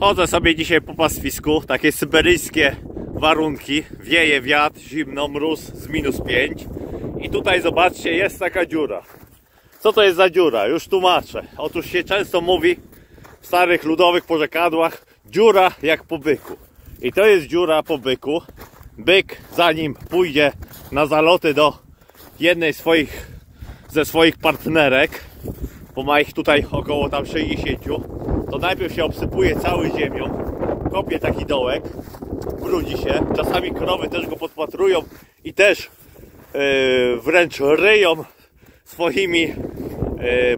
Chodzę sobie dzisiaj po pastwisku, takie syberyjskie warunki. Wieje wiatr, zimno, mróz z minus 5. I tutaj zobaczcie, jest taka dziura. Co to jest za dziura? Już tłumaczę. Otóż się często mówi w starych ludowych porzekadłach dziura jak po byku. I to jest dziura po byku. Byk zanim pójdzie na zaloty do jednej swoich, ze swoich partnerek, bo ma ich tutaj około tam 60, to najpierw się obsypuje cały ziemią, kopie taki dołek, brudzi się, czasami krowy też go podpatrują i też yy, wręcz ryją swoimi yy,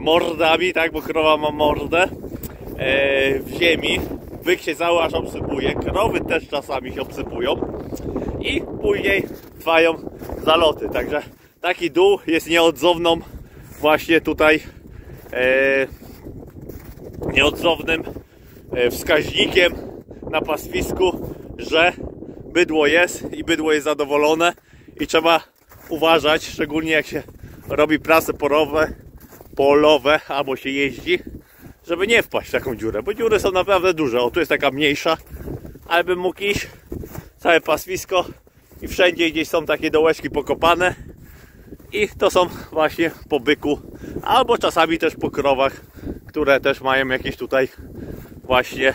mordami, tak, bo krowa ma mordę yy, w ziemi, byk się cały aż obsypuje, krowy też czasami się obsypują i później trwają zaloty, także taki dół jest nieodzowną właśnie tutaj nieodzownym e, wskaźnikiem na pastwisku, że bydło jest i bydło jest zadowolone. I trzeba uważać, szczególnie jak się robi prasy porowe, polowe albo się jeździ, żeby nie wpaść w taką dziurę, bo dziury są naprawdę duże. O, tu jest taka mniejsza, ale bym mógł iść całe pastwisko i wszędzie gdzieś są takie dołeczki pokopane i to są właśnie po byku albo czasami też po krowach, które też mają jakieś tutaj właśnie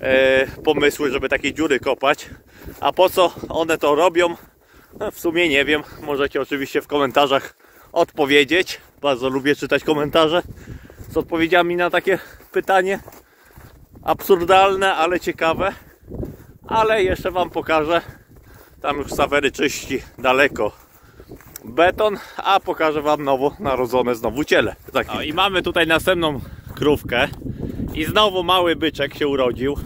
e, pomysły, żeby takie dziury kopać. A po co one to robią? No, w sumie nie wiem. Możecie oczywiście w komentarzach odpowiedzieć. Bardzo lubię czytać komentarze z odpowiedziami na takie pytanie. Absurdalne, ale ciekawe. Ale jeszcze Wam pokażę. Tam już Sawery czyści daleko beton, a pokażę Wam nowo narodzone znowu ciele. Tak. O, I mamy tutaj następną krówkę i znowu mały byczek się urodził.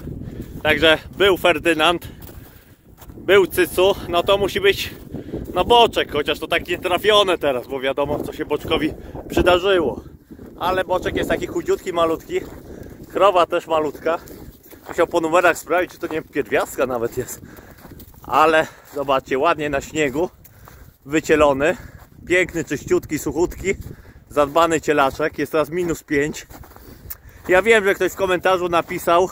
Także był Ferdynand, był Cycu, no to musi być no boczek, chociaż to tak nie trafione teraz, bo wiadomo co się boczkowi przydarzyło. Ale boczek jest taki chudziutki, malutki. Krowa też malutka. Musiał po numerach sprawdzić, czy to nie pierwiastka nawet jest. Ale zobaczcie, ładnie na śniegu wycielony. Piękny, czyściutki, suchutki. Zadbany cielaczek. Jest teraz minus 5. Ja wiem, że ktoś w komentarzu napisał,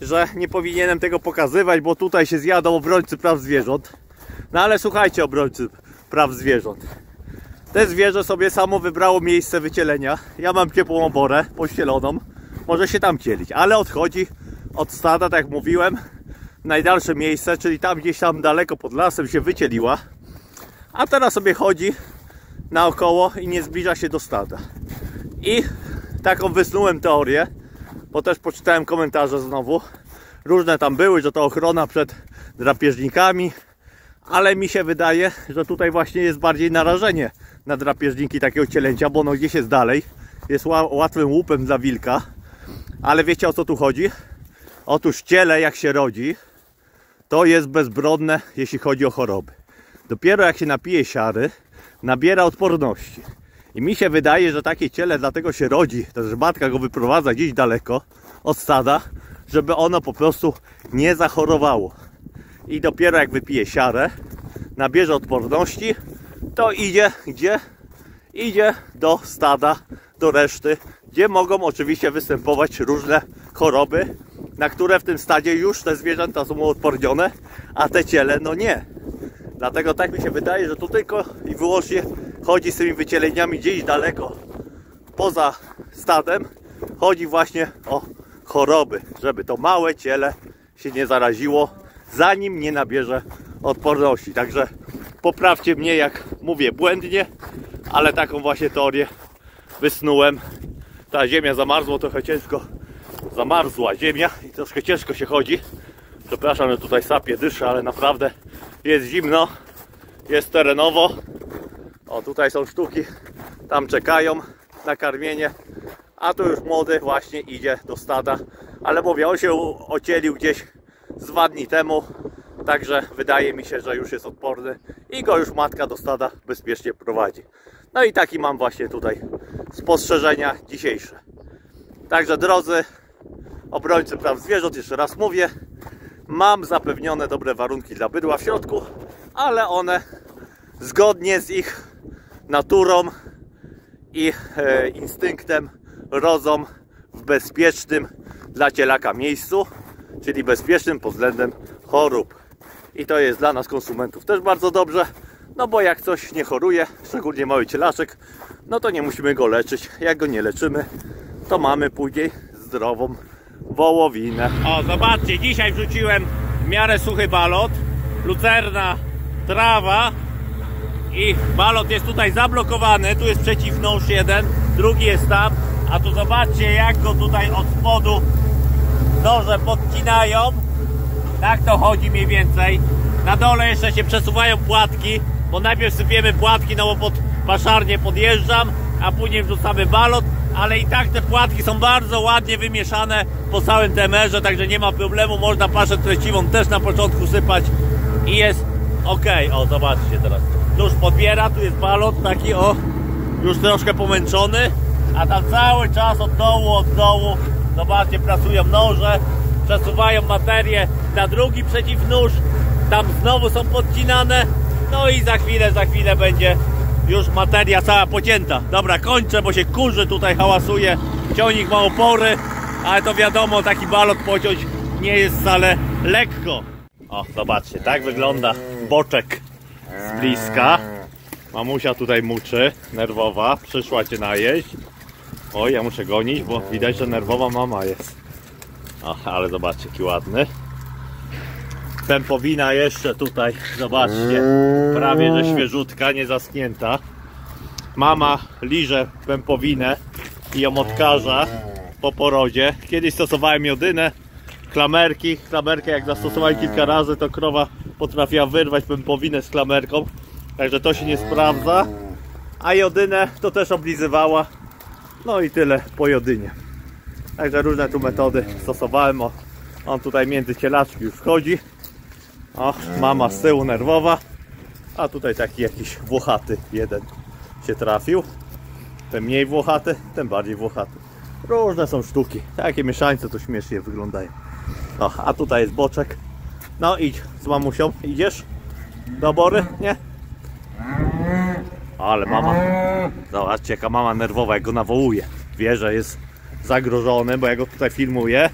że nie powinienem tego pokazywać, bo tutaj się zjadą obrońcy praw zwierząt. No ale słuchajcie, obrońcy praw zwierząt. Te zwierzę sobie samo wybrało miejsce wycielenia. Ja mam ciepłą oborę pościeloną. Może się tam cielić, ale odchodzi od stada, tak jak mówiłem, najdalsze miejsce, czyli tam gdzieś tam daleko pod lasem się wycieliła a teraz sobie chodzi naokoło i nie zbliża się do stada. I taką wysnułem teorię, bo też poczytałem komentarze znowu. Różne tam były, że to ochrona przed drapieżnikami, ale mi się wydaje, że tutaj właśnie jest bardziej narażenie na drapieżniki takiego cielęcia, bo ono gdzieś jest dalej. Jest łatwym łupem dla wilka. Ale wiecie o co tu chodzi? Otóż ciele jak się rodzi, to jest bezbronne, jeśli chodzi o choroby. Dopiero jak się napije siary, nabiera odporności. I mi się wydaje, że takie ciele dlatego się rodzi, że matka go wyprowadza gdzieś daleko od stada, żeby ono po prostu nie zachorowało. I dopiero jak wypije siarę, nabierze odporności, to idzie gdzie? Idzie do stada, do reszty, gdzie mogą oczywiście występować różne choroby, na które w tym stadzie już te zwierzęta są odpornione, a te ciele no nie. Dlatego tak mi się wydaje, że tu tylko i wyłącznie chodzi z tymi wycieleniami gdzieś daleko poza stadem. Chodzi właśnie o choroby, żeby to małe ciele się nie zaraziło, zanim nie nabierze odporności. Także poprawcie mnie, jak mówię błędnie, ale taką właśnie teorię wysnułem. Ta ziemia zamarzła, trochę ciężko zamarzła ziemia i troszkę ciężko się chodzi. Przepraszam, że tutaj sapie, dyszę, ale naprawdę jest zimno, jest terenowo. O, tutaj są sztuki, tam czekają na karmienie, a tu już młody właśnie idzie do stada. Ale mówię, on się ocielił gdzieś z dwa dni temu, także wydaje mi się, że już jest odporny i go już matka do stada bezpiecznie prowadzi. No i taki mam właśnie tutaj spostrzeżenia dzisiejsze. Także drodzy obrońcy praw zwierząt, jeszcze raz mówię, mam zapewnione dobre warunki dla bydła w środku, ale one zgodnie z ich naturą i e, instynktem rodzą w bezpiecznym, dla cielaka miejscu, czyli bezpiecznym pod względem chorób. I to jest dla nas konsumentów też bardzo dobrze, no bo jak coś nie choruje, szczególnie mały cielaczek, no to nie musimy go leczyć. Jak go nie leczymy, to mamy później zdrową wołowinę. O, zobaczcie, dzisiaj wrzuciłem w miarę suchy balot, lucerna, trawa i balot jest tutaj zablokowany, tu jest przeciwnąż jeden, drugi jest tam, a tu zobaczcie jak go tutaj od spodu noże podcinają, tak to chodzi mniej więcej. Na dole jeszcze się przesuwają płatki, bo najpierw sypiemy płatki, no bo pod paszarnię podjeżdżam, a później wrzucamy balot, ale i tak te płatki są bardzo ładnie wymieszane po całym temerze, także nie ma problemu, można paszę treściwą też na początku sypać i jest ok. O, zobaczcie teraz. Tu już podbiera, tu jest balot taki o, już troszkę pomęczony, a tam cały czas od dołu, od dołu, zobaczcie, pracują noże, przesuwają materię na drugi przeciwnóż, tam znowu są podcinane, no i za chwilę, za chwilę będzie już materia cała pocięta. Dobra, kończę, bo się kurzy tutaj hałasuje, ciągnik ma opory, ale to wiadomo, taki balot pociąć nie jest wcale lekko. O, zobaczcie, tak wygląda boczek z bliska. Mamusia tutaj muczy, nerwowa, przyszła cię najeść. O, ja muszę gonić, bo widać, że nerwowa mama jest. O, ale zobaczcie, jaki ładny. Pępowina jeszcze tutaj, zobaczcie, prawie że świeżutka, nie zaschnięta. Mama liże pępowinę i ją odkaża po porodzie. Kiedyś stosowałem jodynę, klamerki. Klamerkę jak zastosowałem kilka razy, to krowa potrafiła wyrwać pępowinę z klamerką. Także to się nie sprawdza. A jodynę to też oblizywała. No i tyle po jodynie. Także różne tu metody stosowałem. On tutaj między cielaczki już wchodzi. O, mama z tyłu nerwowa. A tutaj taki jakiś włochaty jeden się trafił. Ten mniej włochaty, ten bardziej włochaty. Różne są sztuki. Takie mieszańce to śmiesznie wyglądają. No, a tutaj jest boczek. No idź z mamusią. Idziesz? Do bory? Nie? Ale mama. Zobaczcie jaka mama nerwowa, jak go nawołuje. Wie, że jest zagrożony, bo ja go tutaj filmuję.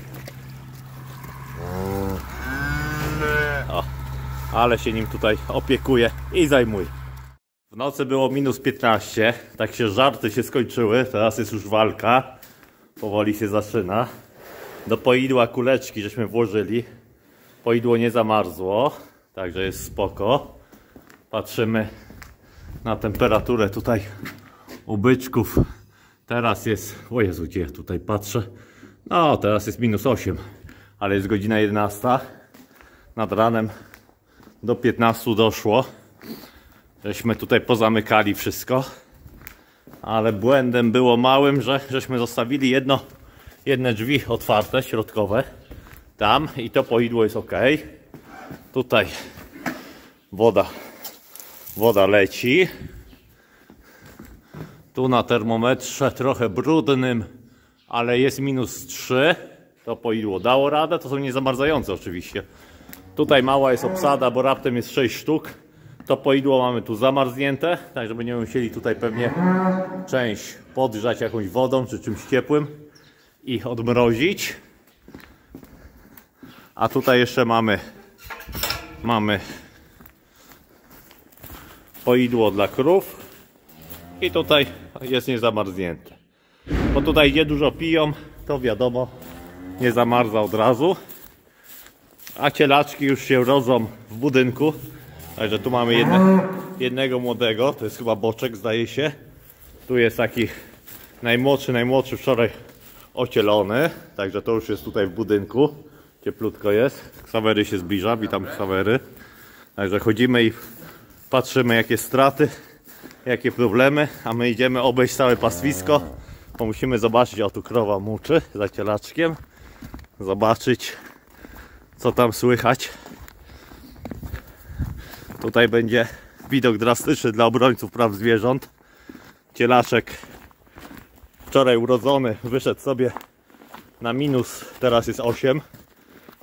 Ale się nim tutaj opiekuje i zajmuje. W nocy było minus 15, tak się żarty się skończyły, teraz jest już walka. Powoli się zaczyna. Do poidła kuleczki żeśmy włożyli. Poidło nie zamarzło, także jest spoko. Patrzymy na temperaturę tutaj u byczków. Teraz jest, o Jezu, gdzie ja tutaj patrzę? No, teraz jest minus 8, ale jest godzina 11. Nad ranem do 15 doszło. Żeśmy tutaj pozamykali wszystko. Ale błędem było małym, że żeśmy zostawili jedno, jedne drzwi otwarte, środkowe. Tam i to poidło jest ok. Tutaj woda, woda leci. Tu na termometrze trochę brudnym, ale jest minus 3. To poidło dało radę. To są niezamarzające oczywiście. Tutaj mała jest obsada, bo raptem jest 6 sztuk. To poidło mamy tu zamarznięte, tak że będziemy musieli tutaj pewnie część podgrzać jakąś wodą czy czymś ciepłym i odmrozić. A tutaj jeszcze mamy mamy poidło dla krów i tutaj jest niezamarznięte. Bo tutaj gdzie dużo piją, to wiadomo, nie zamarza od razu. A cielaczki już się rodzą w budynku. Także tu mamy jedne, jednego młodego, to jest chyba boczek zdaje się. Tu jest taki najmłodszy, najmłodszy wczoraj ocielony. Także to już jest tutaj w budynku. Cieplutko jest. Ksawery się zbliża, witam ksawery. Także chodzimy i patrzymy jakie straty, jakie problemy, a my idziemy obejść całe pastwisko, bo musimy zobaczyć, o tu krowa muczy za cielaczkiem, zobaczyć co tam słychać. Tutaj będzie widok drastyczny dla obrońców praw zwierząt. Cielaczek wczoraj urodzony wyszedł sobie na minus, teraz jest 8.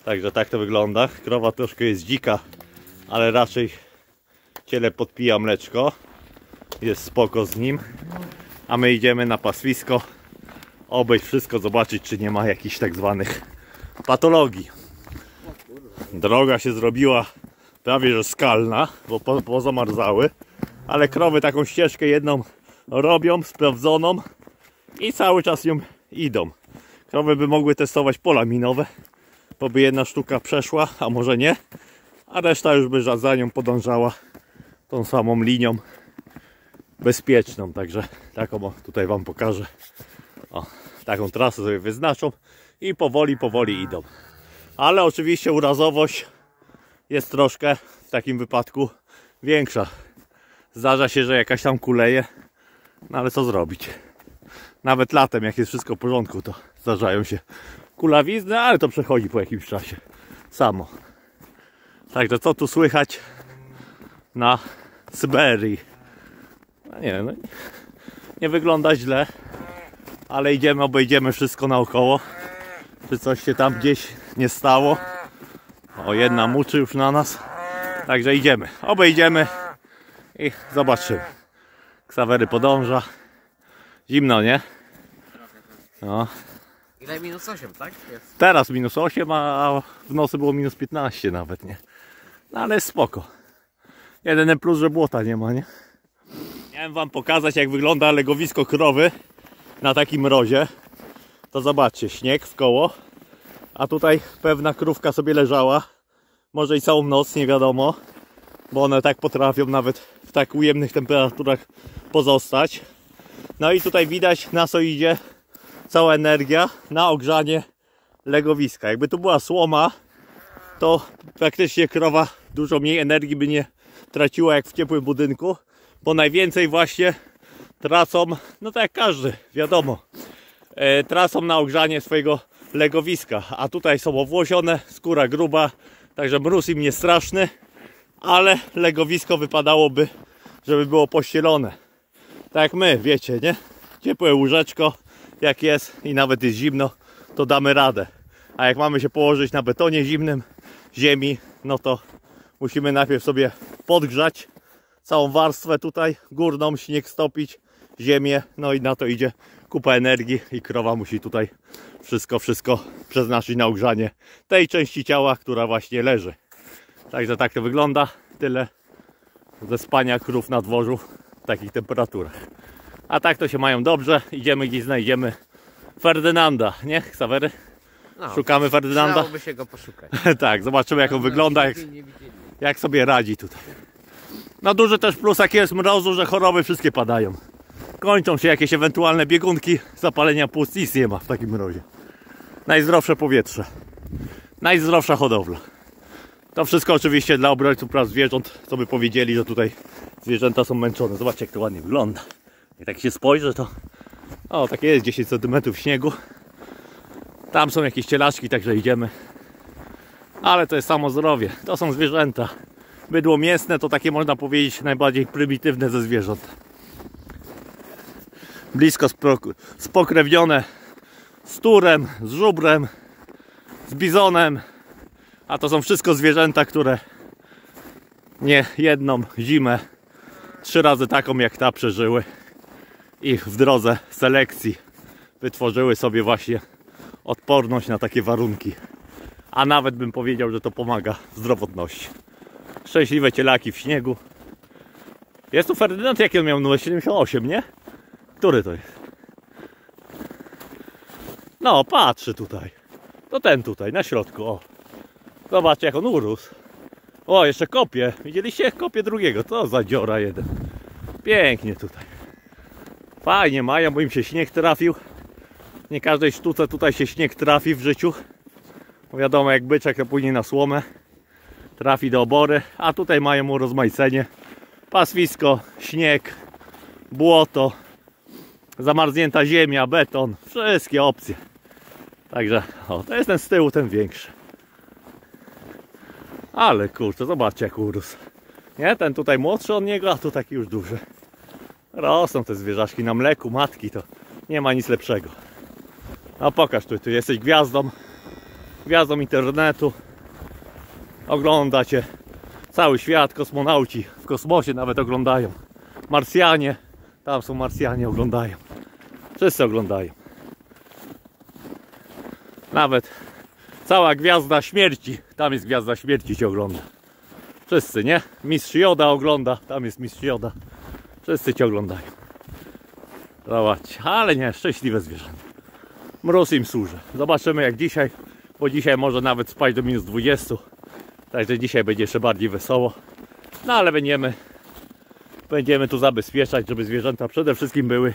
Także tak to wygląda. Krowa troszkę jest dzika, ale raczej ciele podpija mleczko. Jest spoko z nim. A my idziemy na paswisko obejść wszystko, zobaczyć czy nie ma jakichś tak zwanych patologii. Droga się zrobiła prawie że skalna, bo po, pozamarzały, ale krowy taką ścieżkę jedną robią, sprawdzoną i cały czas ją idą. Krowy by mogły testować pola minowe, bo by jedna sztuka przeszła, a może nie, a reszta już by za- nią podążała tą samą linią bezpieczną. Także taką tutaj Wam pokażę. O, taką trasę sobie wyznaczą i powoli, powoli idą. Ale oczywiście urazowość jest troszkę w takim wypadku większa. Zdarza się, że jakaś tam kuleje, no ale co zrobić? Nawet latem, jak jest wszystko w porządku, to zdarzają się kulawizny, ale to przechodzi po jakimś czasie samo. Także co tu słychać na Syberii? No nie, no, nie wygląda źle, ale idziemy, obejdziemy wszystko naokoło. Czy coś się tam gdzieś nie stało? O, jedna muczy już na nas. Także idziemy, obejdziemy i zobaczymy. Ksawery podąża. Zimno, nie? No. Ile minus 8, tak? Jest. Teraz minus 8, a w nocy było minus 15 nawet, nie? No ale jest spoko. Jedyny plus, że błota nie ma, nie? Miałem wam pokazać, jak wygląda legowisko krowy na takim mrozie. To zobaczcie, śnieg w koło, a tutaj pewna krówka sobie leżała. Może i całą noc, nie wiadomo, bo one tak potrafią nawet w tak ujemnych temperaturach pozostać. No i tutaj widać, na co idzie cała energia na ogrzanie legowiska. Jakby tu była słoma, to praktycznie krowa dużo mniej energii by nie traciła jak w ciepłym budynku, bo najwięcej właśnie tracą, no tak jak każdy, wiadomo, e, tracą na ogrzanie swojego legowiska, a tutaj są owłosione, skóra gruba, także mróz im nie straszny, ale legowisko wypadałoby, żeby było pościelone. Tak jak my, wiecie, nie? Ciepłe łóżeczko, jak jest i nawet jest zimno, to damy radę. A jak mamy się położyć na betonie zimnym, ziemi, no to musimy najpierw sobie podgrzać całą warstwę tutaj górną, śnieg stopić, ziemię, no i na to idzie kupa energii i krowa musi tutaj wszystko, wszystko przeznaczyć na ogrzanie tej części ciała, która właśnie leży. Także tak to wygląda. Tyle ze spania krów na dworzu w takich temperaturach. A tak to się mają dobrze. Idziemy gdzieś znajdziemy Ferdynanda, nie? Ksawery? No, Szukamy Ferdynanda? Przydałoby się go poszukać. tak, zobaczymy jak on wygląda, jak, Nie widzieli. jak sobie radzi tutaj. No duży też plus jaki jest mrozu, że choroby wszystkie padają. Kończą się jakieś ewentualne biegunki, zapalenia płuc, nic nie ma w takim mrozie. Najzdrowsze powietrze. Najzdrowsza hodowla. To wszystko oczywiście dla obrońców praw zwierząt, co by powiedzieli, że tutaj zwierzęta są męczone. Zobaczcie jak to ładnie wygląda. Jak tak się spojrzy to... O, takie jest 10 cm śniegu. Tam są jakieś cielaczki, także idziemy. Ale to jest samo zdrowie. To są zwierzęta. Bydło mięsne to takie można powiedzieć najbardziej prymitywne ze zwierząt. Blisko spokrewnione z turem, z żubrem, z bizonem. A to są wszystko zwierzęta, które nie jedną zimę, trzy razy taką jak ta przeżyły. I w drodze selekcji wytworzyły sobie właśnie odporność na takie warunki. A nawet bym powiedział, że to pomaga zdrowotności. Szczęśliwe cielaki w śniegu. Jest tu Ferdynand, jaki on miał numer 78, nie? Który to jest? No, patrzy tutaj. To ten tutaj, na środku, o. Zobaczcie, jak on urósł. O, jeszcze kopie. Widzieliście? Kopie drugiego. To za dziora jeden. Pięknie tutaj. Fajnie mają, bo im się śnieg trafił. Nie każdej sztuce tutaj się śnieg trafi w życiu. Bo wiadomo, jak byczek to później na słomę trafi do obory, a tutaj mają urozmaicenie. Paswisko, śnieg, błoto, zamarznięta ziemia, beton, wszystkie opcje. Także, o, to jest ten z tyłu, ten większy. Ale kurczę, zobaczcie jak urósł. Nie, ten tutaj młodszy od niego, a tu taki już duży. Rosną te zwierzaszki na mleku, matki, to nie ma nic lepszego. A pokaż tu, tu jesteś gwiazdą, gwiazdą internetu. Oglądacie cały świat, kosmonauci w kosmosie nawet oglądają. Marsjanie, tam są Marsjanie, oglądają. Wszyscy oglądają. Nawet cała gwiazda śmierci, tam jest gwiazda śmierci cię ogląda. Wszyscy, nie? Mistrz Joda ogląda, tam jest mistrz Joda. Wszyscy cię oglądają. Zobaczcie, ale nie, szczęśliwe zwierzęta. Mróz im służy. Zobaczymy jak dzisiaj, bo dzisiaj może nawet spać do minus 20. Także dzisiaj będzie jeszcze bardziej wesoło. No ale będziemy, będziemy tu zabezpieczać, żeby zwierzęta przede wszystkim były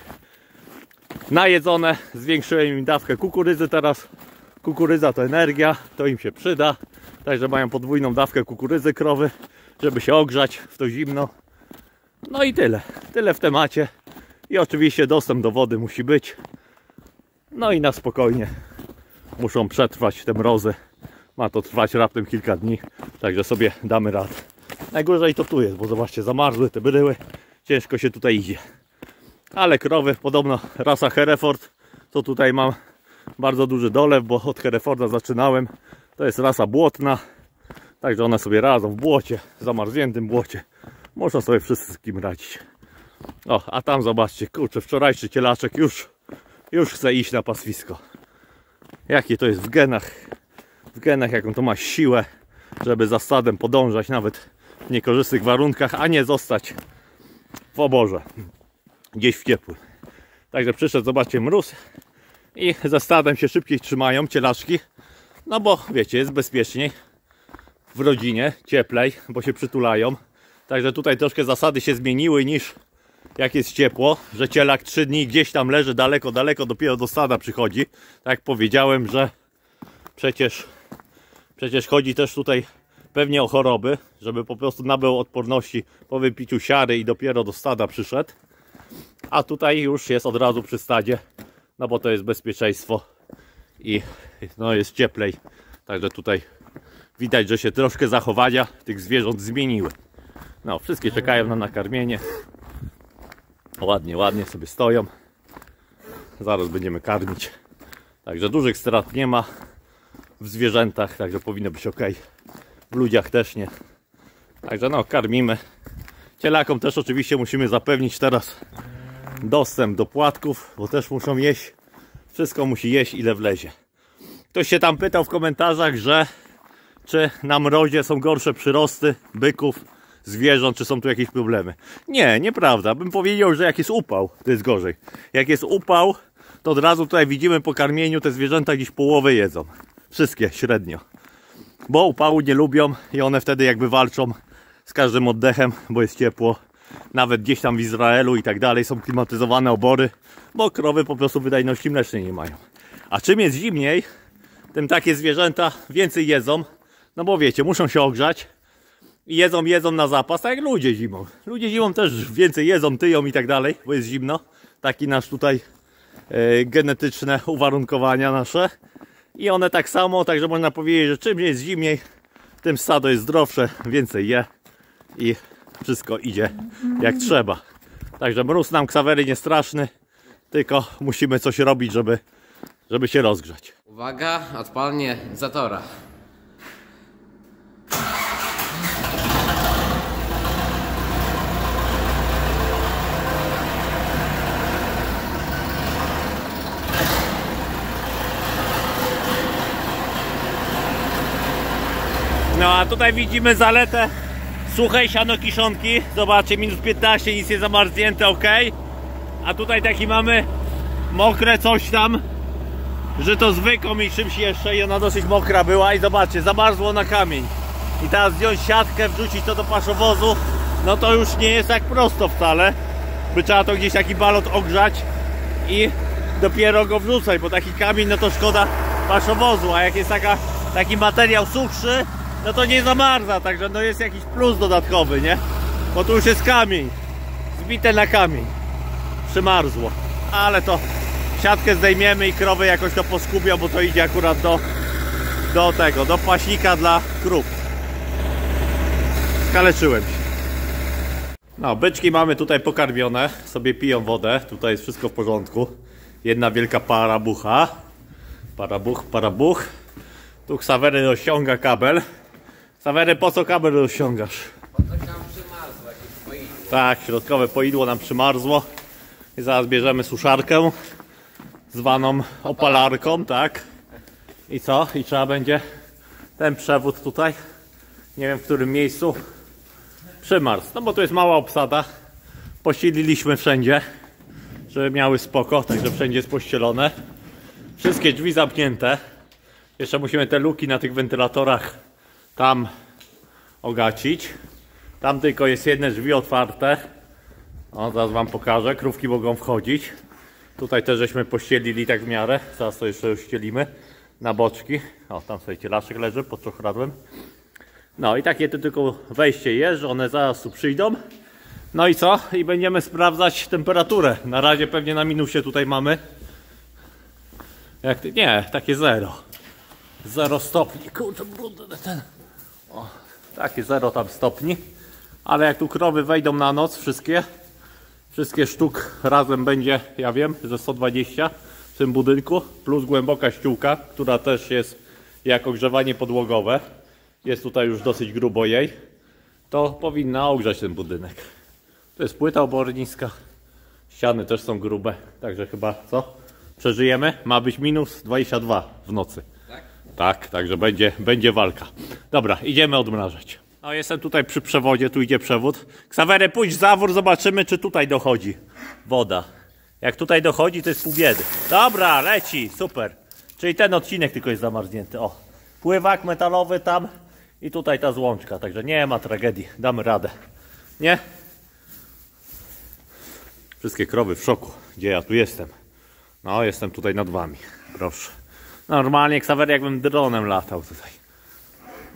najedzone. Zwiększyłem im dawkę kukurydzy teraz. Kukurydza to energia, to im się przyda. Także mają podwójną dawkę kukurydzy krowy, żeby się ogrzać w to zimno. No i tyle. Tyle w temacie. I oczywiście dostęp do wody musi być. No i na spokojnie muszą przetrwać te mrozy. Ma to trwać raptem kilka dni, także sobie damy radę. Najgorzej to tu jest, bo zobaczcie, zamarzły te bryły. Ciężko się tutaj idzie. Ale krowy, podobno rasa Hereford, to tutaj mam bardzo duży dolew, bo od Hereforda zaczynałem. To jest rasa błotna, także one sobie radzą w błocie, zamarzniętym błocie. Można sobie wszystkim radzić. O, a tam zobaczcie, kurczę, wczorajszy cielaczek już, już chce iść na paswisko. Jakie to jest w genach, w genach, jaką to ma siłę, żeby za stadem podążać nawet w niekorzystnych warunkach, a nie zostać w oborze, gdzieś w ciepłym. Także przyszedł, zobaczcie, mróz i za stadem się szybciej trzymają cielaczki, no bo wiecie, jest bezpieczniej w rodzinie, cieplej, bo się przytulają. Także tutaj troszkę zasady się zmieniły niż jak jest ciepło, że cielak 3 dni gdzieś tam leży daleko, daleko, dopiero do stada przychodzi. Tak jak powiedziałem, że przecież, przecież chodzi też tutaj pewnie o choroby, żeby po prostu nabył odporności po wypiciu siary i dopiero do stada przyszedł. A tutaj już jest od razu przy stadzie, no bo to jest bezpieczeństwo i no jest cieplej. Także tutaj widać, że się troszkę zachowania tych zwierząt zmieniły. No, wszystkie czekają na nakarmienie. Ładnie, ładnie sobie stoją. Zaraz będziemy karmić. Także dużych strat nie ma w zwierzętach, także powinno być ok. W ludziach też nie. Także no, karmimy. Cielakom też oczywiście musimy zapewnić teraz dostęp do płatków, bo też muszą jeść. Wszystko musi jeść ile wlezie. Ktoś się tam pytał w komentarzach, że czy na mrozie są gorsze przyrosty byków zwierząt, czy są tu jakieś problemy. Nie, nieprawda. Bym powiedział, że jak jest upał, to jest gorzej. Jak jest upał, to od razu tutaj widzimy po karmieniu te zwierzęta gdzieś połowę jedzą. Wszystkie średnio. Bo upału nie lubią i one wtedy jakby walczą z każdym oddechem, bo jest ciepło. Nawet gdzieś tam w Izraelu i tak dalej są klimatyzowane obory, bo krowy po prostu wydajności mlecznej nie mają. A czym jest zimniej, tym takie zwierzęta więcej jedzą, no bo wiecie, muszą się ogrzać, i jedzą, jedzą na zapas, tak jak ludzie zimą. Ludzie zimą też więcej jedzą, tyją i tak dalej, bo jest zimno. Taki nasz tutaj e, genetyczne uwarunkowania nasze. I one tak samo, także można powiedzieć, że czym jest zimniej, tym stado jest zdrowsze, więcej je i wszystko idzie jak trzeba. Także mróz nam ksawery nie straszny, tylko musimy coś robić, żeby, żeby się rozgrzać. Uwaga, odpalnie zatora. No a tutaj widzimy zaletę suchej siano kiszonki. Zobaczcie, minus 15, nic nie zamarznięte, ok. A tutaj taki mamy mokre coś tam, że to zwykło i czymś jeszcze i ona dosyć mokra była i zobaczcie, zamarzło na kamień. I teraz wziąć siatkę, wrzucić to do paszowozu, no to już nie jest tak prosto wcale. By trzeba to gdzieś taki balot ogrzać i dopiero go wrzucać, bo taki kamień no to szkoda paszowozu, a jak jest taka, taki materiał suchszy, no to nie zamarza, także no jest jakiś plus dodatkowy, nie? Bo tu już jest kamień, zbite na kamień, przymarzło, ale to siatkę zdejmiemy i krowy jakoś to poskubią, bo to idzie akurat do, do tego, do paśnika dla krów. Skaleczyłem się. No, byczki mamy tutaj pokarmione, sobie piją wodę, tutaj jest wszystko w porządku. Jedna wielka parabucha. Parabuch, parabuch. Tu Ksawery rozciąga kabel. Ksawery, po co kabel rozciągasz? Bo coś tam przymarzło, jakieś poidło. Tak, środkowe poidło nam przymarzło. I zaraz bierzemy suszarkę zwaną opalarką, tak? I co? I trzeba będzie ten przewód tutaj, nie wiem w którym miejscu, przymarz. No bo tu jest mała obsada. Pościeliliśmy wszędzie, żeby miały spoko, także wszędzie jest pościelone. Wszystkie drzwi zamknięte. Jeszcze musimy te luki na tych wentylatorach tam ogacić. Tam tylko jest jedne drzwi otwarte. O, zaraz wam pokażę. Krówki mogą wchodzić. Tutaj też żeśmy pościelili tak w miarę. Zaraz to jeszcze ścielimy na boczki. O, tam sobie cielaszek leży pod czochradłem. No i takie to tylko wejście jest, że one zaraz tu przyjdą. No i co? I będziemy sprawdzać temperaturę. Na razie pewnie na minusie tutaj mamy. Jak ty? Nie, takie zero. Zero stopni. Kurde, brudny ten. O, takie zero tam stopni. Ale jak tu krowy wejdą na noc, wszystkie, wszystkie sztuk razem będzie, ja wiem, że 120 w tym budynku, plus głęboka ściółka, która też jest jako ogrzewanie podłogowe. Jest tutaj już dosyć grubo jej. To powinna ogrzać ten budynek. To jest płyta oborniska. Ściany też są grube, także chyba co? Przeżyjemy. Ma być minus 22 w nocy. Tak? Tak, także będzie, będzie walka. Dobra, idziemy odmrażać. No jestem tutaj przy przewodzie, tu idzie przewód. Ksawery, pójdź zawór, zobaczymy czy tutaj dochodzi woda. Jak tutaj dochodzi, to jest pół biedy. Dobra, leci, super. Czyli ten odcinek tylko jest zamarznięty. O, pływak metalowy tam i tutaj ta złączka, także nie ma tragedii, damy radę. Nie? Wszystkie krowy w szoku. Gdzie ja tu jestem? No, jestem tutaj nad wami. Proszę. Normalnie, Ksawery, jakbym dronem latał tutaj.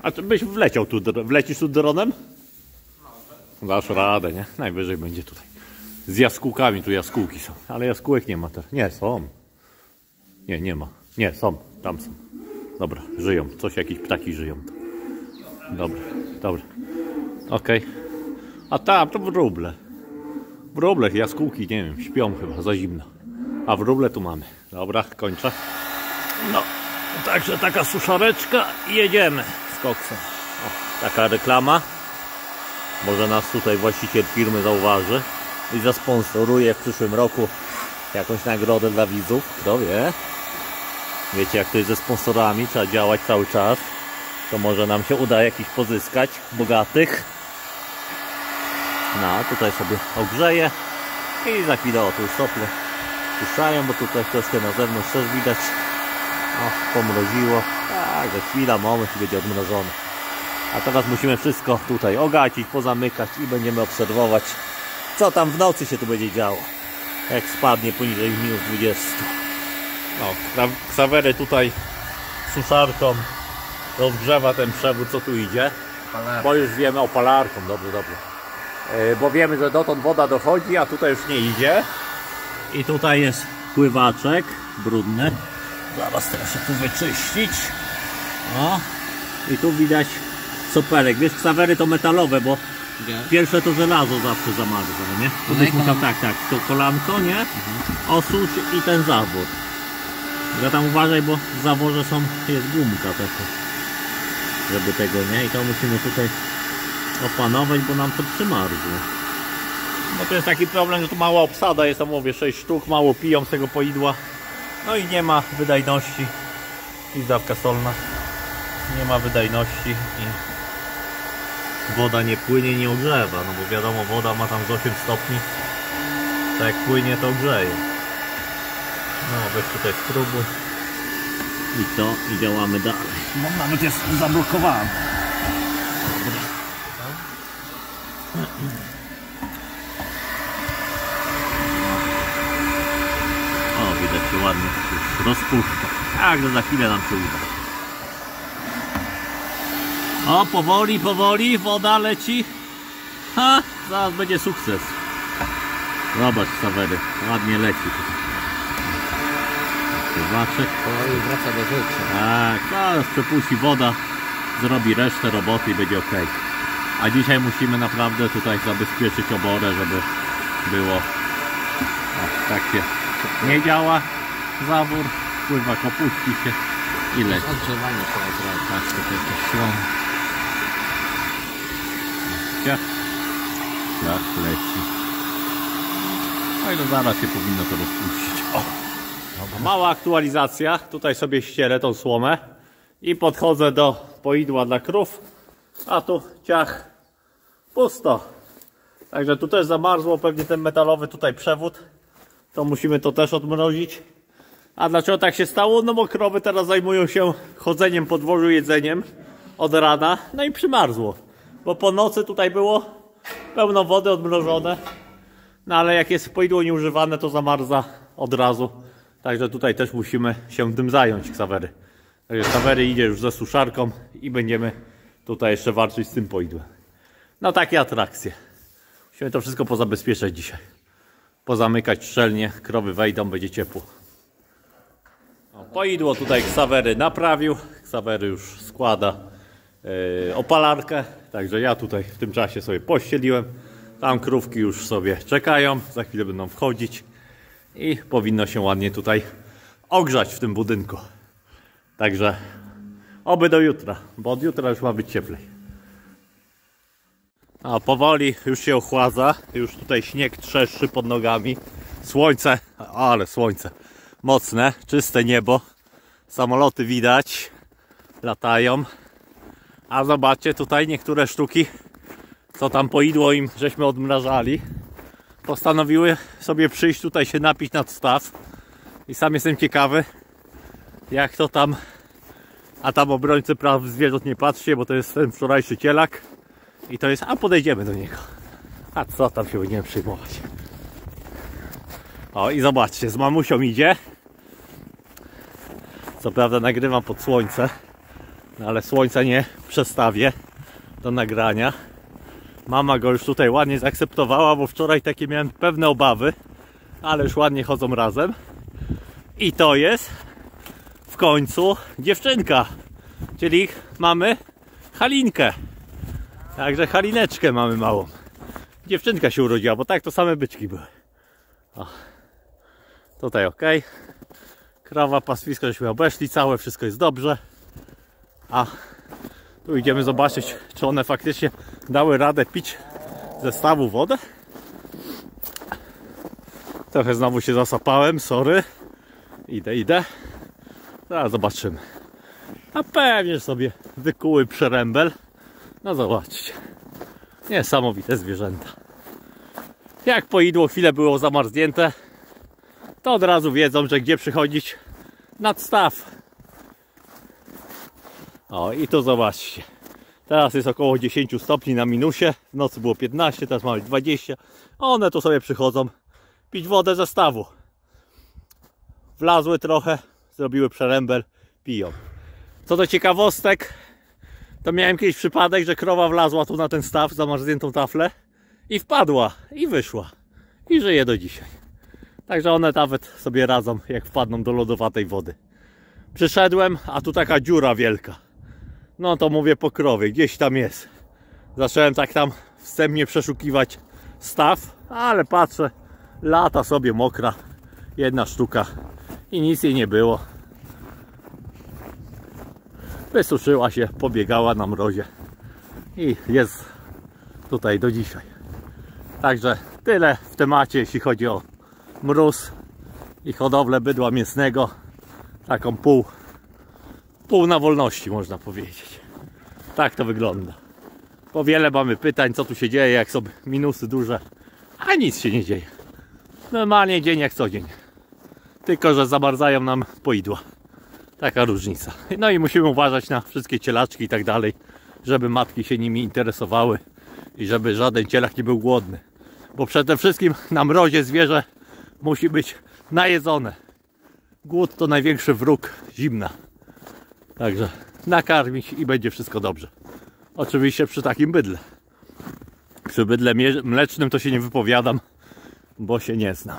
A czy byś wleciał tu, wlecisz tu dronem? Dasz radę, nie? Najwyżej będzie tutaj. Z jaskółkami, tu jaskółki są. Ale jaskółek nie ma teraz. Nie, są. Nie, nie ma. Nie, są. Tam są. Dobra, żyją. Coś, jakieś ptaki żyją. Dobra, dobra. Okej. A tam, to wróble. Wróble, jaskółki, nie wiem, śpią chyba, za zimno. A wróble tu mamy. Dobra, kończę. No, także taka suszareczka i jedziemy z koksem. O, taka reklama. Może nas tutaj właściciel firmy zauważy i zasponsoruje w przyszłym roku jakąś nagrodę dla widzów. Kto wie? Wiecie jak to jest ze sponsorami, trzeba działać cały czas. To może nam się uda jakiś pozyskać, bogatych. No, tutaj sobie ogrzeję i za chwilę o tu sople puszczają, bo tutaj troszkę na zewnątrz też widać. O, pomroziło. Tak, za chwila, moment i będzie odmrożone. A teraz musimy wszystko tutaj ogacić, pozamykać i będziemy obserwować, co tam w nocy się tu będzie działo. Jak spadnie poniżej minus 20. No, Ksawery tutaj suszarką rozgrzewa ten przewód, co tu idzie. Bo już wiemy opalarką, dobrze, dobrze. E, Bo wiemy, że dotąd woda dochodzi, a tutaj już nie idzie. I tutaj jest pływaczek brudny. Zaraz się tu wyczyścić. O. I tu widać soperek. Wiesz, ksawery to metalowe, bo Gdzie? pierwsze to żelazo zawsze zamarza, nie? Tu byś musiał, tak, tak, to kolanko, nie? Osusz i ten zawór. Ja tam uważaj, bo w zaworze są, jest gumka taka. Żeby tego, nie? I to musimy tutaj opanować, bo nam to przymarzło. No to jest taki problem, że tu mała obsada jest, tam mówię, 6 sztuk, mało piją z tego poidła. No i nie ma wydajności. I dawka solna. Nie ma wydajności i woda nie płynie, nie ogrzewa. No bo wiadomo, woda ma tam z 8 stopni. Tak jak płynie, to grzeje. No weź tutaj spróbuj. I to, i działamy dalej. No nawet jest zablokowany. O, widać się ładnie już rozpuszcza. Tak, że za chwilę nam się uda. O, powoli, powoli, woda leci. Ha, zaraz będzie sukces. Zobacz, Sawery, ładnie leci. Pływaczek. Powoli wraca do życia. Tak, zaraz przepuści woda, zrobi resztę roboty i będzie ok. A dzisiaj musimy naprawdę tutaj zabezpieczyć oborę, żeby było. O, tak się nie działa. Zawór, pływak opuści się i leci. Odgrzewanie trzeba zrobić. Tak, to szło. Ciach. Tak, leci. No i to zaraz się powinno to rozpuścić. O, Mała aktualizacja. Tutaj sobie ścielę tą słomę i podchodzę do poidła dla krów. A tu ciach pusto. Także tu też zamarzło pewnie ten metalowy tutaj przewód. To musimy to też odmrozić. A dlaczego tak się stało? No bo krowy teraz zajmują się chodzeniem po dworzu, jedzeniem od rana. No i przymarzło. Bo po nocy tutaj było pełno wody odmrożone. No ale jak jest poidło nieużywane, to zamarza od razu. Także tutaj też musimy się tym zająć, Ksawery. Także Ksawery idzie już ze suszarką i będziemy tutaj jeszcze walczyć z tym poidłem. No takie atrakcje. Musimy to wszystko pozabezpieczać dzisiaj. Pozamykać szczelnie, krowy wejdą, będzie ciepło. O, Poidło tutaj Ksawery naprawił. Ksawery już składa yy, opalarkę. Także ja tutaj w tym czasie sobie pościeliłem. Tam krówki już sobie czekają. Za chwilę będą wchodzić. I powinno się ładnie tutaj ogrzać w tym budynku. Także oby do jutra, bo od jutra już ma być cieplej. A powoli już się ochładza. Już tutaj śnieg trzeszczy pod nogami. Słońce, ale słońce. Mocne, czyste niebo. Samoloty widać. Latają. A zobaczcie tutaj niektóre sztuki, co tam poidło im, żeśmy odmrażali. Postanowiły sobie przyjść tutaj się napić nad staw. I sam jestem ciekawy, jak to tam. A tam obrońcy praw zwierząt nie patrzcie, bo to jest ten wczorajszy cielak. I to jest, a podejdziemy do niego. A co tam się będziemy przyjmować? O i zobaczcie, z mamusią idzie. Co prawda nagrywam pod słońce, no ale słońca nie przestawię do nagrania. Mama go już tutaj ładnie zaakceptowała, bo wczoraj takie miałem pewne obawy, ale już ładnie chodzą razem. I to jest w końcu dziewczynka, czyli mamy Halinkę. Także halineczkę mamy małą. Dziewczynka się urodziła, bo tak to same byczki były. O. Tutaj ok. Krawa, pastwisko żeśmy obeszli całe, wszystko jest dobrze. A tu idziemy zobaczyć, czy one faktycznie dały radę pić ze stawu wodę. Trochę znowu się zasapałem, sorry. Idę, idę. Zaraz zobaczymy. A pewnie sobie wykuły przerębel. No zobaczcie. Niesamowite zwierzęta. Jak poidło chwilę było zamarznięte, to od razu wiedzą, że gdzie przychodzić nad staw. O i tu zobaczcie. Teraz jest około 10 stopni na minusie. W nocy było 15, teraz mamy 20. One tu sobie przychodzą pić wodę ze stawu. Wlazły trochę, zrobiły przerębel, piją. Co do ciekawostek, to miałem kiedyś przypadek, że krowa wlazła tu na ten staw, zamarzniętą taflę i wpadła i wyszła. I żyje do dzisiaj. Także one nawet sobie radzą, jak wpadną do lodowatej wody. Przyszedłem, a tu taka dziura wielka. No to mówię po krowie, gdzieś tam jest. Zacząłem tak tam wstępnie przeszukiwać staw, ale patrzę, lata sobie mokra, jedna sztuka i nic jej nie było. Wysuszyła się, pobiegała na mrozie i jest tutaj do dzisiaj. Także tyle w temacie, jeśli chodzi o mróz i hodowlę bydła mięsnego. Taką pół, pół na wolności można powiedzieć. Tak to wygląda. Po wiele mamy pytań, co tu się dzieje, jak są minusy duże, a nic się nie dzieje. Normalnie dzień jak co dzień. Tylko, że zamarzają nam poidła. Taka różnica. No i musimy uważać na wszystkie cielaczki i tak dalej, żeby matki się nimi interesowały i żeby żaden cielak nie był głodny. Bo przede wszystkim na mrozie zwierzę musi być najedzone. Głód to największy wróg zimna. Także nakarmić i będzie wszystko dobrze. Oczywiście przy takim bydle. Przy bydle mlecznym to się nie wypowiadam, bo się nie znam.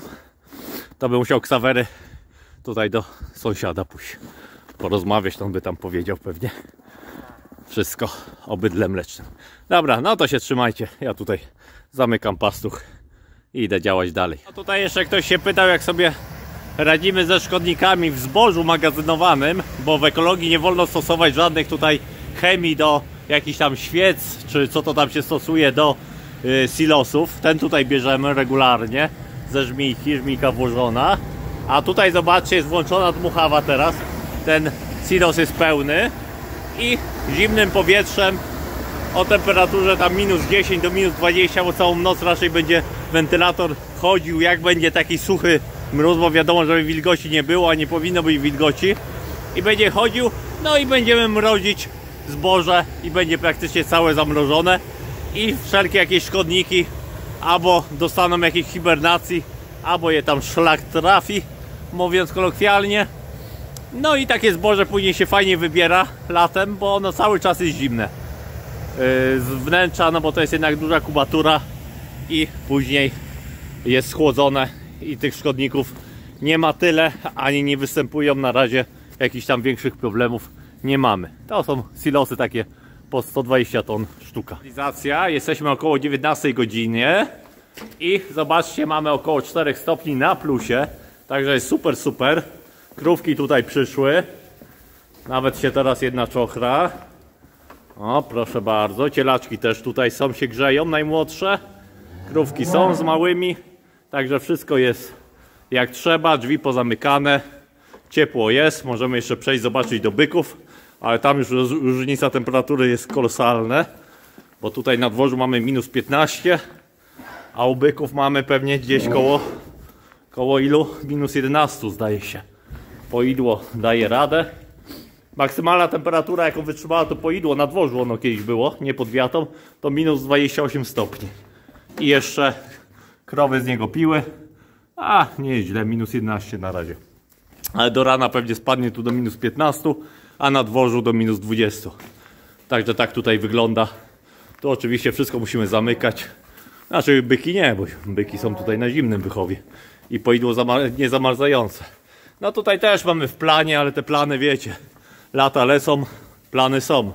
To by musiał ksawery tutaj do sąsiada pójść. Porozmawiać, to on by tam powiedział pewnie wszystko o bydle mlecznym. Dobra, no to się trzymajcie. Ja tutaj zamykam pastuch i idę działać dalej. A tutaj jeszcze ktoś się pytał, jak sobie radzimy ze szkodnikami w zbożu magazynowanym, bo w ekologii nie wolno stosować żadnych tutaj chemii do jakichś tam świec, czy co to tam się stosuje do y, silosów. Ten tutaj bierzemy regularnie ze żmijki, żmijka włożona. A tutaj zobaczcie, jest włączona dmuchawa teraz. Ten silos jest pełny i zimnym powietrzem o temperaturze tam minus 10 do minus 20, bo całą noc raczej będzie wentylator chodził, jak będzie taki suchy mróz, bo wiadomo, żeby wilgoci nie było, a nie powinno być wilgoci. I będzie chodził, no i będziemy mrozić zboże i będzie praktycznie całe zamrożone. I wszelkie jakieś szkodniki albo dostaną jakiejś hibernacji, albo je tam szlak trafi, mówiąc kolokwialnie. No i takie zboże później się fajnie wybiera latem, bo ono cały czas jest zimne z wnętrza, no bo to jest jednak duża kubatura i później jest schłodzone i tych szkodników nie ma tyle, ani nie występują na razie jakichś tam większych problemów nie mamy. To są silosy takie po 120 ton sztuka. Jesteśmy około 19 godzinie i zobaczcie, mamy około 4 stopni na plusie, także jest super, super. Krówki tutaj przyszły, nawet się teraz jedna czochra. O, proszę bardzo, cielaczki też tutaj są, się grzeją, najmłodsze. Krówki są z małymi, także wszystko jest jak trzeba, drzwi pozamykane, ciepło jest, możemy jeszcze przejść, zobaczyć do byków, ale tam już różnica temperatury jest kolosalna, bo tutaj na dworzu mamy minus 15, a u byków mamy pewnie gdzieś koło, koło ilu? Minus 11 zdaje się. Poidło daje radę. Maksymalna temperatura, jaką wytrzymała to poidło na dworzu, ono kiedyś było, nie pod wiatą, to minus 28 stopni. I jeszcze krowy z niego piły. A, nie jest źle, minus 11 na razie. Ale do rana pewnie spadnie tu do minus 15, a na dworzu do minus 20. Także tak tutaj wygląda. To oczywiście wszystko musimy zamykać. Znaczy byki nie, bo byki są tutaj na zimnym wychowie. I poidło zama- nie zamarzające. No tutaj też mamy w planie, ale te plany wiecie. Lata lecą, plany są.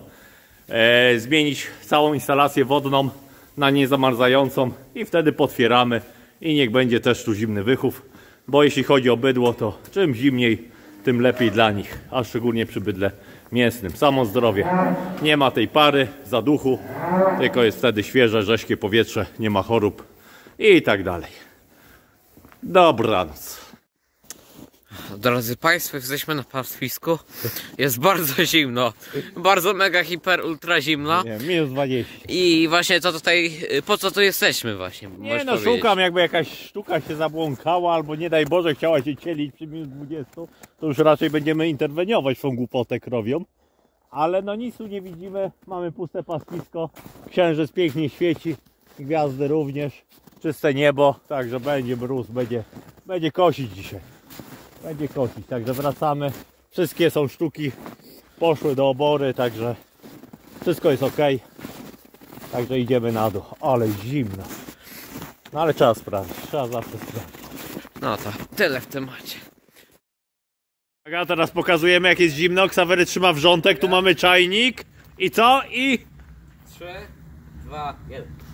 E, zmienić całą instalację wodną na niezamarzającą i wtedy potwieramy i niech będzie też tu zimny wychów, bo jeśli chodzi o bydło, to czym zimniej, tym lepiej dla nich, a szczególnie przy bydle mięsnym. Samo zdrowie. Nie ma tej pary, zaduchu, tylko jest wtedy świeże, rześkie powietrze, nie ma chorób i tak dalej. Dobranoc. Drodzy Państwo, jesteśmy na pastwisku. Jest bardzo zimno. Bardzo mega, hiper, ultra zimno. Nie, minus 20. I właśnie co tutaj, po co tu jesteśmy właśnie? Nie no, powiedzieć? szukam jakby jakaś sztuka się zabłąkała, albo nie daj Boże chciała się cielić przy minus 20, to już raczej będziemy interweniować w tą głupotę krowią. Ale no nic tu nie widzimy, mamy puste pastwisko, księżyc pięknie świeci, gwiazdy również, czyste niebo, także będzie mróz, będzie, będzie kosić dzisiaj. Będzie kosić, także wracamy. Wszystkie są sztuki, poszły do obory, także wszystko jest ok. Także idziemy na dół, ale zimno. No ale trzeba sprawdzić, trzeba zawsze sprawdzić. No to tyle w temacie. A teraz pokazujemy jak jest zimno, Ksawery trzyma wrzątek, tu mamy czajnik i co? I 3, 2, 1.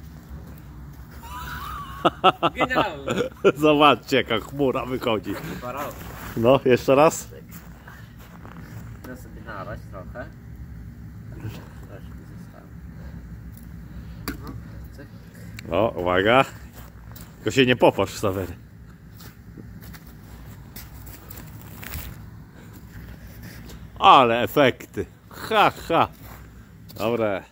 Zobaczcie jaka chmura wychodzi. No, jeszcze raz. Chcę sobie nalać trochę. O, uwaga. Tylko się nie popatrz Ksawery. Ale efekty. Ha, ha. Dobre.